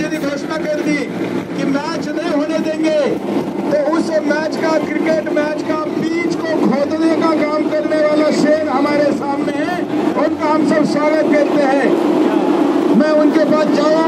यदि घोषणा कर दी कि मैच नहीं होने देंगे तो उस मैच का क्रिकेट मैच का बीच को खोदने का काम करने वाला शेर हमारे सामने है। उनका हम सब स्वागत करते हैं। मैं उनके पास जाऊँ